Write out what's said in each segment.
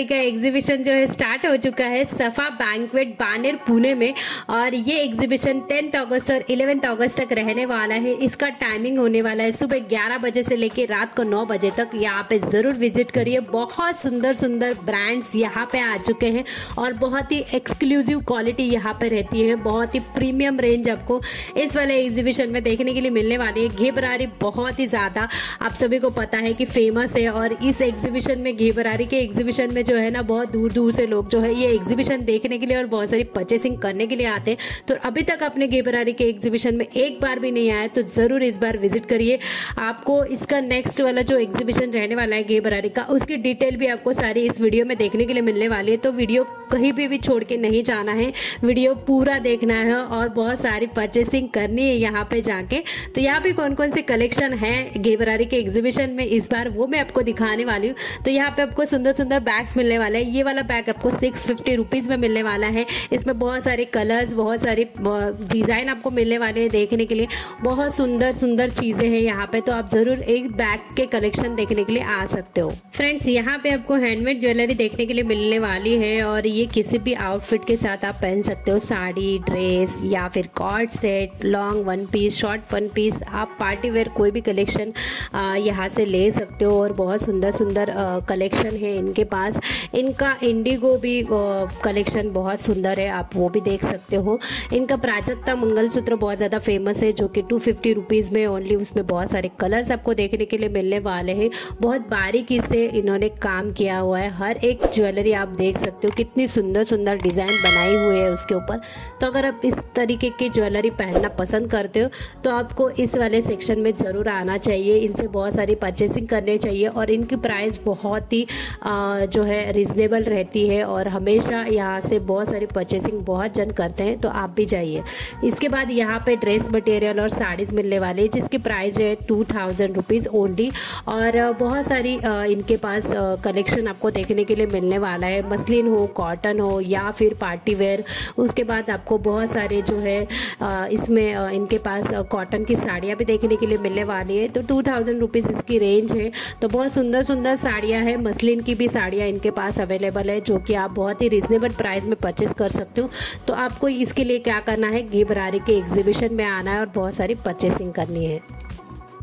बरारी का एग्जीबिशन जो है स्टार्ट हो चुका है सफ़ा बैंकवेट बानेर, पुणे में। और ये एग्जीबिशन टेंथ अगस्त और इलेवेंथ अगस्त तक रहने वाला है। इसका टाइमिंग होने वाला है सुबह 11 बजे से लेकर रात को 9 बजे तक। यहाँ पे ज़रूर विज़िट करिए। बहुत सुंदर सुंदर ब्रांड्स यहाँ पे आ चुके हैं और बहुत ही एक्सक्लूसिव क्वालिटी यहाँ पे रहती है। बहुत ही प्रीमियम रेंज आपको इस वाले एग्जीबिशन में देखने के लिए मिलने वाली है। घेबरारी बहुत ही ज़्यादा आप सभी को पता है कि फ़ेमस है और इस एग्जीबिशन में घेबरारी के एग्जीबिशन में जो है ना, बहुत दूर दूर से लोग जो है ये एग्जीबिशन देखने के लिए और बहुत सारी परचेसिंग करने के लिए आते हैं। तो अभी तक आपने घी बरारी के एग्जीबिशन में एक बार भी नहीं आया तो ज़रूर इस बार विज़िट करिए। आपको इसका नेक्स्ट वाला जो एग्जीबिशन रहने वाला है घी बरारी का, उसकी डिटेल भी आपको सारी इस वीडियो में देखने के लिए मिलने वाली है। तो वीडियो कहीं भी भी छोड़ के नहीं जाना है वीडियो पूरा देखना है और बहुत सारी परचेसिंग करनी है यहाँ पे जाके। तो यहाँ पे कौन कौन से कलेक्शन है गेबरारी के एग्जीबिशन में, इस बार वो मैं आपको दिखाने वाली हूँ। तो यहाँ पे आपको सुंदर सुंदर बैग्स मिलने वाला है। ये वाला बैग आपको सिक्स फिफ्टी रुपीज़ में मिलने वाला है। इसमें बहुत सारे कलर्स बहुत सारे डिज़ाइन आपको मिलने वाले हैं देखने के लिए। बहुत सुंदर सुंदर चीज़ें हैं यहाँ पे तो आप ज़रूर एक बैग के कलेक्शन देखने के लिए आ सकते हो। फ्रेंड्स यहाँ पे आपको हैंडमेड ज्वेलरी देखने के लिए मिलने वाली है और ये किसी भी आउटफिट के साथ आप पहन सकते हो। साड़ी ड्रेस या फिर coord set long one piece short one piece आप पार्टी वेयर कोई भी कलेक्शन यहाँ से ले सकते हो और बहुत सुंदर सुंदर कलेक्शन है इनके पास। इनका इंडिगो भी कलेक्शन बहुत सुंदर है, आप वो भी देख सकते हो। इनका प्राजक्ता मंगलसूत्र बहुत ज़्यादा फ़ेमस है, जो कि टू फिफ्टी रुपीज़ में ओनली उसमें बहुत सारे कलर्स आपको देखने के लिए मिलने वाले हैं। बहुत बारीकी से इन्होंने काम किया हुआ है। हर एक ज्वेलरी आप देख सकते हो, कितनी सुंदर सुंदर डिज़ाइन बनाई हुई है उसके ऊपर। तो अगर आप इस तरीके की ज्वेलरी पहनना पसंद करते हो तो आपको इस वाले सेक्शन में ज़रूर आना चाहिए। इनसे बहुत सारी परचेसिंग करनी चाहिए और इनकी प्राइस बहुत ही जो है रिजनेबल रहती है और हमेशा यहाँ से बहुत सारी परचेसिंग बहुत जन करते हैं तो आप भी जाइए। इसके बाद यहाँ पे ड्रेस मटेरियल और साड़ीज़ मिलने वाली है, जिसकी प्राइस है टू थाउज़ेंड रुपीज़ ओनली और बहुत सारी इनके पास कलेक्शन आपको देखने के लिए मिलने वाला है। मसलिन हो कॉटन हो या फिर पार्टी वेयर उसके बाद आपको बहुत सारे जो है इसमें इनके पास कॉटन की साड़ियाँ भी देखने के लिए मिलने वाली है। तो टू थाउज़ेंड रुपीज़ इसकी रेंज है तो बहुत सुंदर सुंदर साड़ियाँ हैं, मसलिन की भी साड़ियाँ इनके पास अवेलेबल है, जो कि आप बहुत ही रिजनेबल प्राइस में परचेस कर सकते हो। तो आपको इसके लिए क्या करना है घी बरारी के एग्जीबिशन में आना है और बहुत सारी परचेसिंग करनी है।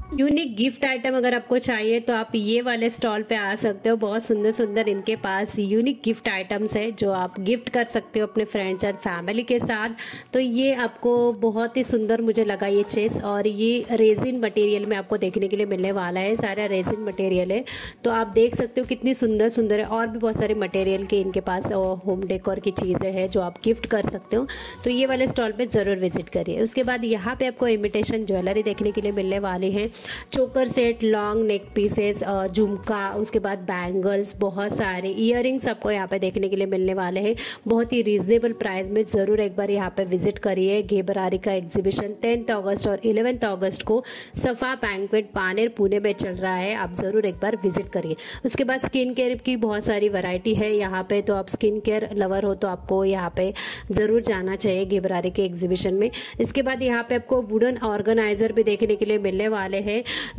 यूनिक गिफ्ट आइटम अगर आपको चाहिए तो आप ये वाले स्टॉल पे आ सकते हो। बहुत सुंदर सुंदर इनके पास यूनिक गिफ्ट आइटम्स है, जो आप गिफ्ट कर सकते हो अपने फ्रेंड्स एंड फैमिली के साथ। तो ये आपको बहुत ही सुंदर मुझे लगा ये चेस, और ये रेजिन मटेरियल में आपको देखने के लिए मिलने वाला है। सारा रेजिन मटेरियल है। तो आप देख सकते हो कितनी सुंदर सुंदर है, और भी बहुत सारे मटेरियल के इनके पास होम डेकोर की चीज़ें हैं, जो आप गिफ्ट कर सकते हो। तो ये वाले स्टॉल पर ज़रूर विज़िट करिए। उसके बाद यहाँ पर आपको इमिटेशन ज्वेलरी देखने के लिए मिलने वाली है। Choker set long neck pieces झुमका, उसके बाद बैंगल्स बहुत सारे इयर आपको यहाँ पे देखने के लिए मिलने वाले हैं। बहुत ही रीजनेबल प्राइस में ज़रूर एक बार यहाँ पे विज़िट करिए। घेबरारी का एग्जीबिशन टेंथ अगस्त और इलेवेंथ अगस्त को सफ़ा बैंकवेट पानेर, पुणे में चल रहा है। आप ज़रूर एक बार विज़िट करिए। उसके बाद स्किन केयर की बहुत सारी वैरायटी है। यहाँ पे तो आप स्किन केयर लवर हो तो आपको यहाँ पे ज़रूर जाना चाहिए घेबरारी के एग्जीबिशन में। इसके बाद यहाँ पे आपको वुडन ऑर्गेनाइजर भी देखने के लिए मिलने वाले हैं।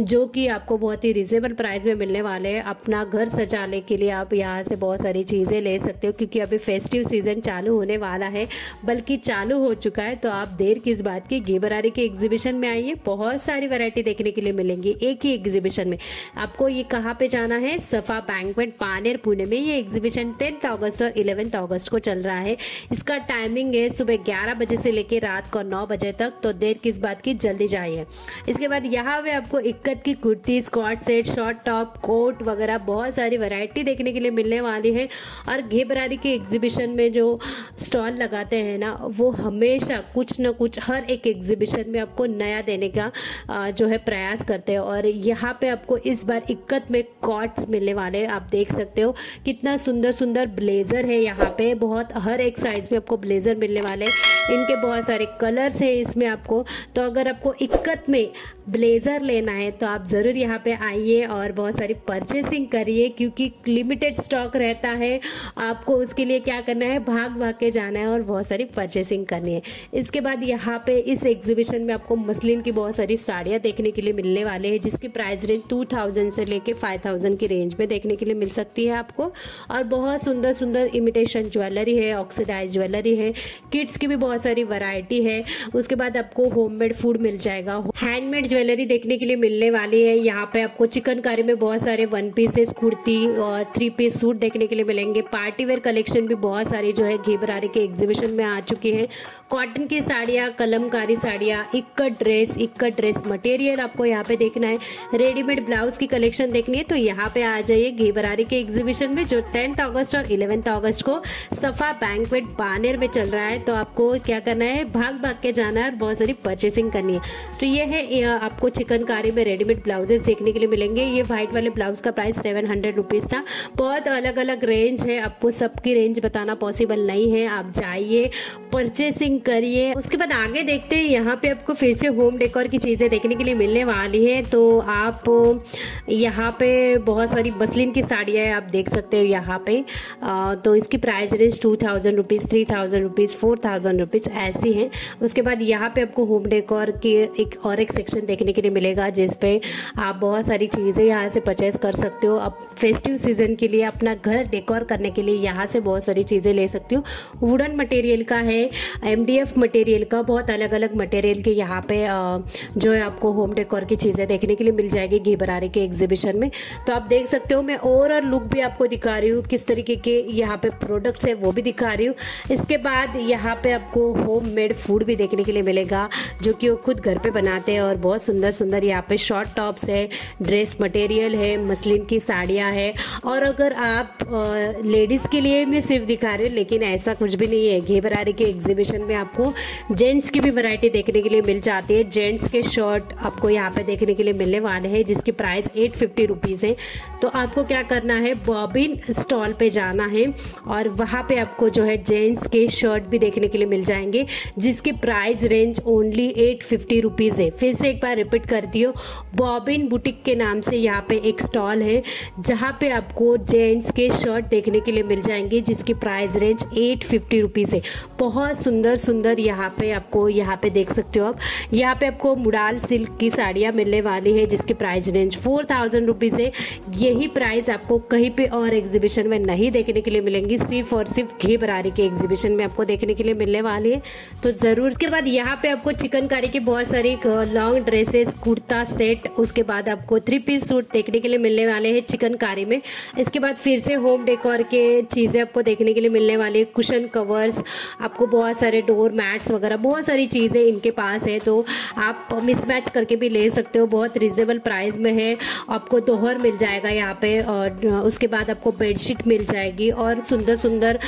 जो कि आपको बहुत ही रिजनेबल प्राइस में मिलने वाले हैं। अपना घर सजाने के लिए आप यहाँ से बहुत सारी चीज़ें ले सकते हो, क्योंकि अभी फेस्टिव सीज़न चालू होने वाला है, बल्कि चालू हो चुका है तो आप देर किस बात की? गेबरारी के एग्जीबिशन में आइए, बहुत सारी वैरायटी देखने के लिए मिलेंगी, एक ही एग्जीबिशन में। आपको ये कहाँ पे जाना है? सफ़ा बैंकवेट पानेर, पुणे में ये एग्जीबिशन टेंथ अगस्त और इलेवेंथ अगस्त को चल रहा है। इसका टाइमिंग है सुबह ग्यारह बजे से लेकर रात को नौ बजे तक तो देर किस बात की? जल्दी जाइए। इसके बाद यहाँ पे आपको इक्कत की kurti skirt set short top coat वगैरह बहुत सारी वैरायटी देखने के लिए मिलने वाली है। और घेबरारी के एग्जीबिशन में जो स्टॉल लगाते हैं ना, वो हमेशा कुछ ना कुछ हर एक एग्जीबिशन में आपको नया देने का जो है प्रयास करते हैं। और यहाँ पे आपको इस बार इक्कत में कॉट्स मिलने वाले आप देख सकते हो कितना सुंदर सुंदर ब्लेज़र है यहाँ पे। बहुत हर एक साइज़ में आपको ब्लेज़र मिलने वाले इनके बहुत सारे कलर्स हैं इसमें आपको। तो अगर आपको इक्कत में ब्लेज़र लेना है तो आप ज़रूर यहाँ पे आइए और बहुत सारी परचेसिंग करिए, क्योंकि लिमिटेड स्टॉक रहता है। आपको उसके लिए क्या करना है, भाग भाग के जाना है और बहुत सारी परचेसिंग करनी है। इसके बाद यहाँ पे इस एग्जीबिशन में आपको मसलिन की बहुत सारी साड़ियाँ देखने के लिए मिलने वाले हैं, जिसकी प्राइस रेंज टू थाउज़ेंड से लेके फाइव थाउज़ेंड की रेंज में देखने के लिए मिल सकती है आपको। और बहुत सुंदर सुंदर इमिटेशन ज्वेलरी है ऑक्सीडाइज ज्वेलरी है किड्स की भी बहुत सारी वरायटी है। उसके बाद आपको होममेड फ़ूड मिल जाएगा। हैंडमेड ज्वेलरी देखने के लिए मिलने वाली है। यहाँ पे आपको चिकनकारी में बहुत सारे वन पीसेस कुर्ती और थ्री पीस सूट देखने के लिए मिलेंगे। पार्टी वेयर कलेक्शन भी बहुत सारी जो है घीबरारी के एग्जीबिशन में आ चुकी है। कॉटन की साड़ियाँ, कलमकारी साड़ियाँ ikat dress ikat dress material आपको यहाँ पे देखना है। रेडीमेड ब्लाउज की कलेक्शन देखनी है तो यहाँ पे आ जाइए घेबरारी के एग्जीबिशन में जो टेंथ अगस्त और इलेवेंथ अगस्त को सफ़ा बैंकवेट बानेर में चल रहा है। तो आपको क्या करना है? भाग भाग के जाना है और बहुत सारी परचेसिंग करनी है। तो ये है आपको चिकनकारी में रेडीमेड ब्लाउजेस देखने के लिए मिलेंगे। ये व्हाइट वाले ब्लाउज का प्राइस सेवन हंड्रेड रुपीज़ था। बहुत अलग अलग रेंज है। आपको सबकी रेंज बताना पॉसिबल नहीं है। आप जाइए परचेसिंग करिए। उसके बाद आगे देखते हैं। यहाँ पे आपको फिर से होम डेकोर की चीज़ें देखने के लिए मिलने वाली है। तो आप यहाँ पे बहुत सारी मसलिन की साड़ियाँ आप देख सकते हो यहाँ पे। आ, तो इसकी price range two thousand rupees three thousand rupees four thousand rupees ऐसी हैं। उसके बाद यहाँ पे आपको होम डेकोर के एक और एक सेक्शन देखने के लिए मिलेगा, जिस पे आप बहुत सारी चीज़ें यहाँ से परचेज कर सकते हो। अब फेस्टिव सीज़न के लिए अपना घर डेकोर करने के लिए यहाँ से बहुत सारी चीज़ें ले सकते हो। वुडन मटेरियल का है एम डी एफ़ मटेरियल का, बहुत अलग अलग मटेरियल के यहाँ पे जो है आपको होम डेकोर की चीज़ें देखने के लिए मिल जाएगी घी बरारी के एग्जीबिशन में। तो आप देख सकते हो, मैं ओवरऑल लुक भी आपको दिखा रही हूँ, किस तरीके के यहाँ पे प्रोडक्ट्स है, वो भी दिखा रही हूँ। इसके बाद यहाँ पे आपको होम मेड फ़ूड भी देखने के लिए मिलेगा, जो कि वो खुद घर पे बनाते हैं और बहुत सुंदर सुंदर यहाँ पे शॉर्ट टॉप्स है ड्रेस मटेरियल है, मसलिन की साड़ियाँ है। और अगर आप लेडीज़ के लिए मैं सिर्फ़ दिखा रही हूँ, लेकिन ऐसा कुछ भी नहीं है। घे बरारी के एग्जीबिशन में आपको जेंट्स की भी वैरायटी देखने के लिए मिल जाती है। जेंट्स के शर्ट आपको यहाँ पे देखने के लिए मिलने वाले हैं, जिसकी प्राइस एट फिफ्टी रुपीज़ है। तो आपको क्या करना है बॉबिन स्टॉल पे जाना है और वहाँ पे आपको जो है जेंट्स के शर्ट भी देखने के लिए मिल जाएँगे, जिसकी price range only eight fifty rupees है। फिर से एक बार रिपीट करती हूँ बॉबिन बुटीक के नाम से यहाँ पे एक स्टॉल है, जहाँ पे आपको जेंट्स के शर्ट देखने के लिए मिल जाएँगे, जिसकी price range eight fifty rupees है। बहुत सुंदर सुंदर यहाँ पे आपको यहाँ पे देख सकते हो आप। यहाँ पे आपको मुडाल सिल्क की साड़ियाँ मिलने वाली है, जिसकी price range four thousand rupees है। यही प्राइस आपको कहीं पे और एग्जीबिशन में नहीं देखने के लिए मिलेंगी। सिर्फ़ और सिर्फ़ घी बरारी के एग्जीबिशन में आपको देखने के लिए मिलने वाली है। तो ज़रूर, उसके बाद यहाँ पे आपको चिकनकारी की बहुत सारी लॉन्ग ड्रेसेस, कुर्ता, सेट, उसके बाद आपको थ्री पीस सूट देखने के लिए मिलने वाले हैं चिकनकारी में। इसके बाद फिर से होम डेकोर के चीज़ें आपको देखने के लिए मिलने वाली है कुशन कवर्स आपको बहुत सारे डोर मैट्स वगैरह, बहुत सारी चीज़ें इनके पास है तो आप मिसमैच करके भी ले सकते हो, बहुत रिजनेबल प्राइस में है। आपको दोहर मिल जाएगा यहाँ पे और उसके बाद आपको बेडशीट मिल जाएगी और सुंदर सुंदर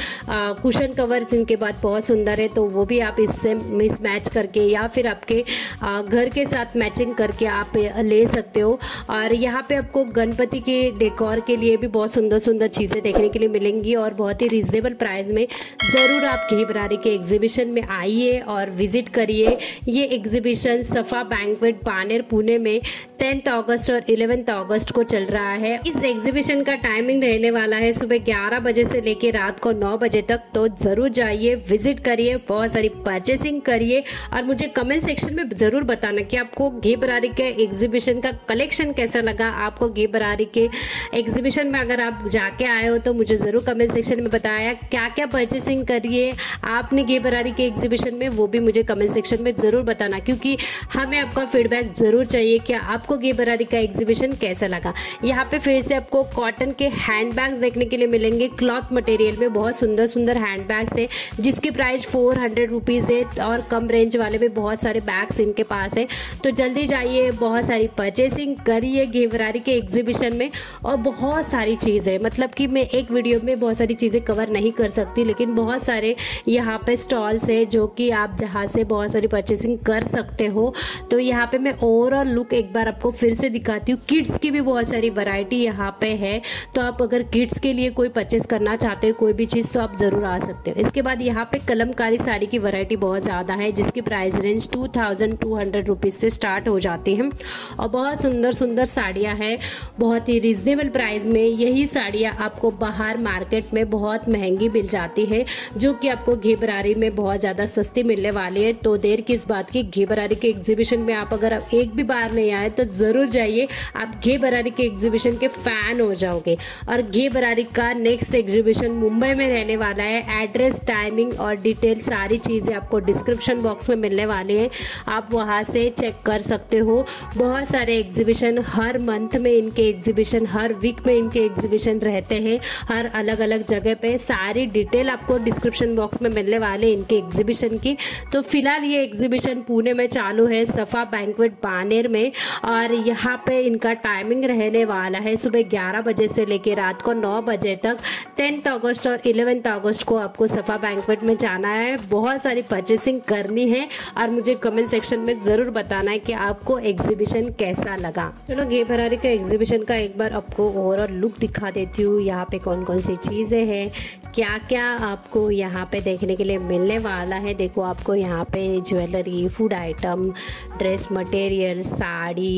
कुशन कवर्स इनके बाद बहुत सुंदर है तो वो भी आप इससे मिसमैच करके या फिर आपके घर के साथ मैचिंग करके आप ले सकते हो। और यहाँ पे आपको गणपति के डेकोर के लिए भी बहुत सुंदर सुंदर चीज़ें देखने के लिए मिलेंगी और बहुत ही रिजनेबल प्राइस में ज़रूर आप घी बरारी के एग्जीबिशन में आइए और विज़िट करिए। ये एग्जीबिशन सफ़ा बैंकवेट बानेर पुणे में टेंथ अगस्त और इलेवेंथ अगस्त को चल रहा है। इस एग्जीबिशन का टाइमिंग रहने वाला है सुबह ग्यारह बजे से लेकर रात को नौ बजे तक। तो ज़रूर जाइए विज़िट करिए, बहुत सारी परचेसिंग करिए और मुझे कमेंट सेक्शन में ज़रूर बताना कि आपको घी बरारी के एग्जीबिशन का कलेक्शन कैसा लगा। आपको गे बरारी के एग्जीबिशन में अगर आप जाके आए हो तो मुझे ज़रूर कमेंट सेक्शन में बताया। क्या क्या परचेसिंग करिए, आपने गे बरारी के एग्जीबिशन में, वो भी मुझे कमेंट सेक्शन में ज़रूर बताना। क्योंकि हमें आपका फीडबैक ज़रूर चाहिए कि आपको गे बरारी का एग्जीबिशन कैसा लगा? यहाँ पे फिर से आपको कॉटन के हैंड बैग्स देखने के लिए मिलेंगे। क्लॉथ मटेरियल में बहुत सुंदर सुंदर हैंड बैग्स है, जिसकी प्राइस फोर हंड्रेड रुपीज़ है और कम रेंज वाले भी बहुत सारे बैग्स इनके पास है। तो जल्दी जाइए, बहुत सारी परचेसिंग करिए घेवरारी के एग्जीबिशन में और बहुत सारी चीज़। मतलब कि मैं एक वीडियो में बहुत सारी चीज़ें कवर नहीं कर सकती, लेकिन बहुत सारे यहाँ पे स्टॉल्स है जो कि आप जहाँ से बहुत सारी परचेसिंग कर सकते हो। तो यहाँ पे मैं ओवरऑल लुक एक बार आपको फिर से दिखाती हूँ किड्स की भी बहुत सारी वैरायटी यहाँ पे है। तो आप अगर किड्स के लिए कोई परचेस करना चाहते हो, कोई भी चीज़ तो आप ज़रूर आ सकते हो। इसके बाद यहाँ पे कलमकारी साड़ी की वैरायटी बहुत ज़्यादा है, जिसकी price range two thousand two hundred rupees से स्टार्ट हो जाती है। और बहुत सुंदर सुंदर साड़ियाँ हैं, बहुत ही रिजनेबल प्राइस में यही साड़ियाँ आपको बाहर मार्केट में बहुत महँगी मिल जाती है, जो कि आपको घी बरारी में बहुत ज़्यादा सस्ती मिलने वाली है। तो देर किस बात की, घी बरारी के एग्जीबिशन में आप अगर एक भी बार नहीं आए तो ज़रूर जाइए। आप घे बरारी के एग्जीबिशन के फ़ैन हो जाओगे। और घे बरारी का नेक्स्ट एग्जीबिशन मुंबई में रहने वाला है। एड्रेस टाइमिंग और डिटेल सारी चीज़ें आपको डिस्क्रिप्शन बॉक्स में मिलने वाली हैं। आप वहाँ से चेक कर सकते हो। बहुत सारे एग्जीबिशन हर मंथ में इनके एग्जीबिशन हर वीक में इनके एग्जीबिशन रहते हैं। हर अलग अलग जगह पे सारी डिटेल आपको डिस्क्रिप्शन बॉक्स में मिलने वाले इनके एग्जीबिशन की। तो फ़िलहाल ये एग्जीबिशन पुणे में चालू है, सफ़ा बैंकवेट बानेर में। और यहाँ पे इनका टाइमिंग रहने वाला है सुबह 11 बजे से लेकर रात को 9 बजे तक। टेंथ अगस्त और इलेवेंथ अगस्त को आपको सफ़ा बैंकवेट में जाना है। बहुत सारी परचेसिंग करनी है और मुझे कमेंट सेक्शन में ज़रूर बताना है कि आपको एग्जीबिशन कैसा लगा। चलो, गे भरारी का एग्जीबिशन का एक बार आपको ओवरऑल लुक दिखा देती हूँ। यहाँ पे कौन कौन सी चीज़ें हैं क्या क्या आपको यहाँ पे देखने के लिए मिलने वाला है। देखो, आपको यहाँ पे jewellery food item dress material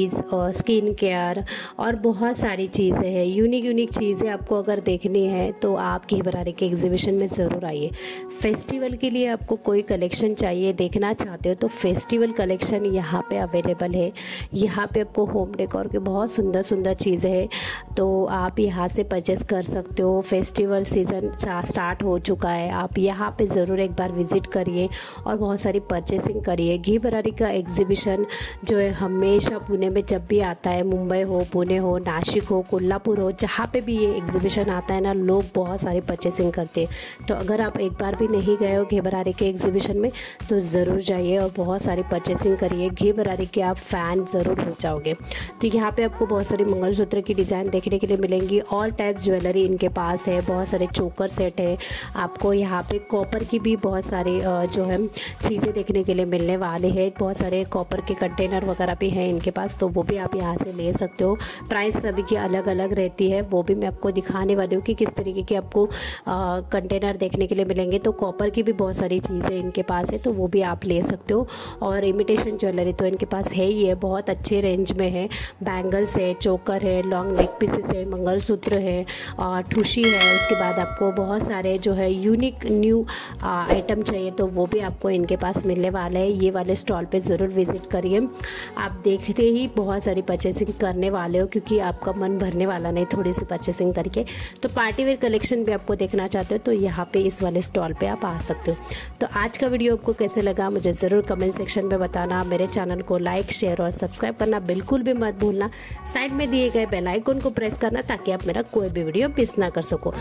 saris और स्किन केयर और बहुत सारी चीज़ें हैं। यूनिक यूनिक चीज़ें आपको अगर देखनी है तो आप घी बरारी के एग्जीबिशन में ज़रूर आइए। फेस्टिवल के लिए आपको कोई कलेक्शन चाहिए, देखना चाहते हो तो फेस्टिवल कलेक्शन यहाँ पे अवेलेबल है। यहाँ पे आपको होम डेकोर के बहुत सुंदर सुंदर चीज़ें हैं। तो आप यहाँ से परचेस कर सकते हो। फेस्टिवल सीज़न स्टार्ट हो चुका है। आप यहाँ पे ज़रूर एक बार विज़िट करिए और बहुत सारी परचेसिंग करिए। घी बरारी का एग्जीबिशन जो है, हमेशा पुणे में जब भी आता है, मुंबई हो, पुणे हो नासिक हो, कोल्हापुर हो, जहाँ पे भी ये एग्जीबिशन आता है ना, लोग बहुत सारी परचेसिंग करते हैं। तो अगर आप एक बार भी नहीं गए हो घेबरारी के एग्जीबिशन में तो ज़रूर जाइए और बहुत सारी परचेसिंग करिए। घेबरारी के आप फ़ैन ज़रूर हो जाओगे। तो यहाँ पर आपको बहुत सारी मंगलसूत्र की डिज़ाइन देखने के लिए मिलेंगी। ऑल टाइप ज्वेलरी इनके पास है, बहुत सारे चोकर सेट है। आपको यहाँ पे कॉपर की भी बहुत सारी जो है, चीज़ें देखने के लिए मिलने वाले हैं। बहुत सारे कॉपर के कंटेनर वगैरह भी हैं इनके पास। तो वो भी आप यहाँ से ले सकते हो। प्राइस सभी की अलग अलग रहती है। वो भी मैं आपको दिखाने वाली हूँ कि किस तरीके के आपको कंटेनर देखने के लिए मिलेंगे। तो कॉपर की भी बहुत सारी चीज़ें इनके पास है तो वो भी आप ले सकते हो। और इमिटेशन ज्वेलरी तो इनके पास है ही है, बहुत अच्छे रेंज में है। बैंगल्स है चोकर है लॉन्ग नेक पीसेस है, मंगलसूत्र है और ठुशी है, उसके बाद आपको बहुत सारे जो है यूनिक न्यू आइटम चाहिए तो वो भी आपको इनके पास मिलने वाला है। ये वाले स्टॉल पे ज़रूर विज़िट करिए। आप देखते ही बहुत सारी परचेसिंग करने वाले हो क्योंकि आपका मन भरने वाला नहीं थोड़ी सी परचेसिंग करके। तो पार्टी वेयर कलेक्शन भी आपको देखना चाहते हो तो यहाँ पे इस वाले स्टॉल पे आप आ सकते हो। तो आज का वीडियो आपको कैसे लगा, मुझे ज़रूर कमेंट सेक्शन में बताना। मेरे चैनल को लाइक शेयर और सब्सक्राइब करना बिल्कुल भी मत भूलना। साइड में दिए गए बेल को प्रेस करना ताकि आप मेरा कोई भी वीडियो मिस ना कर सको।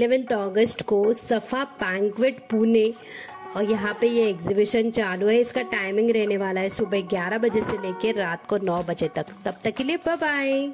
इलेवेंथ अगस्त को सफ़ा पैंकवेट पुणे, और यहाँ पे ये एग्जीबिशन चालू है। इसका टाइमिंग रहने वाला है सुबह 11 बजे से लेकर रात को 9 बजे तक। तब तक के लिए बाय बाय